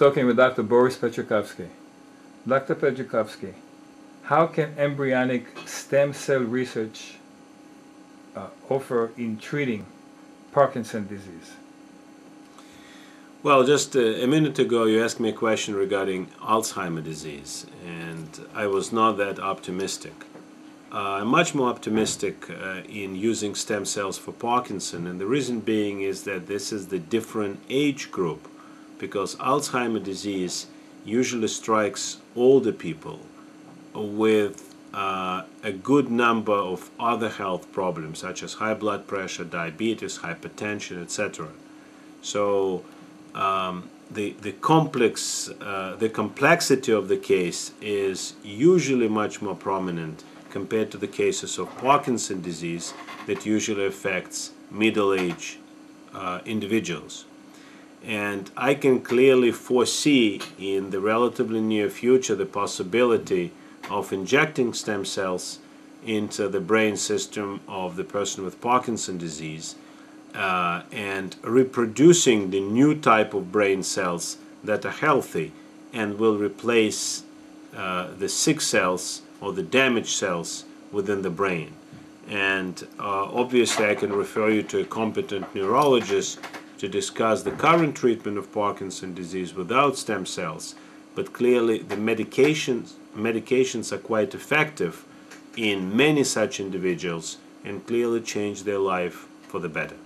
talking with Dr. Boris Petrikovsky. Dr. Petrikovsky, how can embryonic stem cell research uh, offer in treating Parkinson's disease? Well, just a, a minute ago, you asked me a question regarding Alzheimer disease, and I was not that optimistic. Uh, I'm much more optimistic uh, in using stem cells for Parkinson, and the reason being is that this is the different age group, because Alzheimer disease usually strikes older people with uh, a good number of other health problems, such as high blood pressure, diabetes, hypertension, etc. So um, the the complex uh, the complexity of the case is usually much more prominent compared to the cases of Parkinson disease that usually affects middle-aged uh, individuals. And I can clearly foresee in the relatively near future the possibility of injecting stem cells into the brain system of the person with Parkinson disease uh, and reproducing the new type of brain cells that are healthy and will replace uh, the sick cells or the damaged cells within the brain. And uh, obviously, I can refer you to a competent neurologist to discuss the current treatment of Parkinson disease without stem cells. But clearly, the medications, medications are quite effective in many such individuals and clearly change their life for the better.